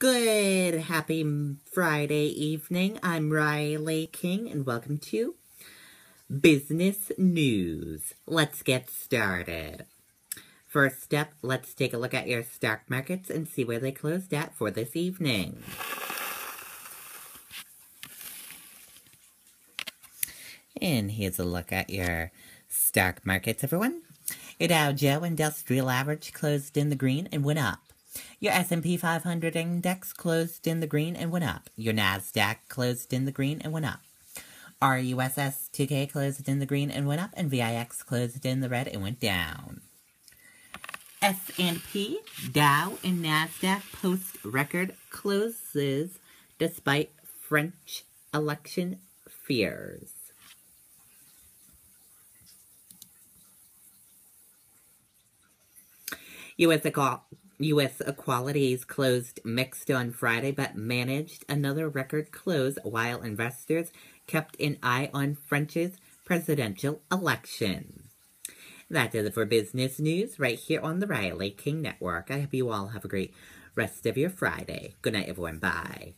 Good, happy Friday evening. I'm Riley King, and welcome to Business News. Let's get started. First step, let's take a look at your stock markets and see where they closed at for this evening. And here's a look at your stock markets, everyone. Dow Jones Industrial Average closed in the green and went up. Your S&P 500 index closed in the green and went up. Your Nasdaq closed in the green and went up. RUSS 2K closed in the green and went up, and VIX closed in the red and went down. S&P, Dow, and Nasdaq post record closes despite French election fears. U.S. U.S. Equities closed mixed on Friday, but managed another record close while investors kept an eye on French's presidential election. That is it for business news right here on the Riley King Network. I hope you all have a great rest of your Friday. Good night, everyone. Bye.